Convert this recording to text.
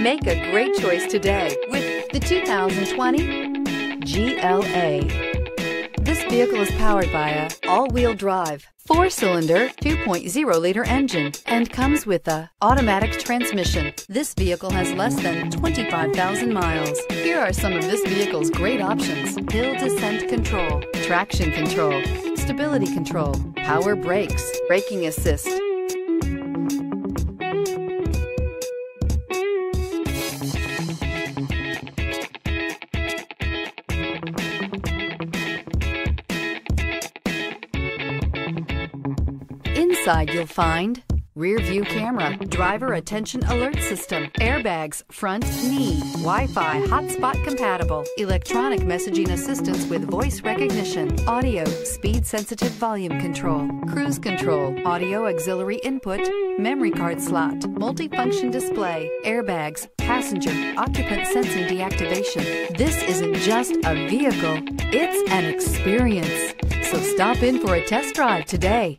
Make a great choice today with the 2020 GLA. This vehicle is powered by a all-wheel drive, four-cylinder, 2.0-liter engine and comes with a automatic transmission. This vehicle has less than 25,000 miles. Here are some of this vehicle's great options. Hill descent control, traction control, stability control, power brakes, braking assist, Inside you'll find rear view camera, driver attention alert system, airbags, front knee, Wi-Fi hotspot compatible, electronic messaging assistance with voice recognition, audio, speed sensitive volume control, cruise control, audio auxiliary input, memory card slot, multifunction display, airbags, passenger, occupant sensing deactivation. This isn't just a vehicle, it's an experience. So stop in for a test drive today.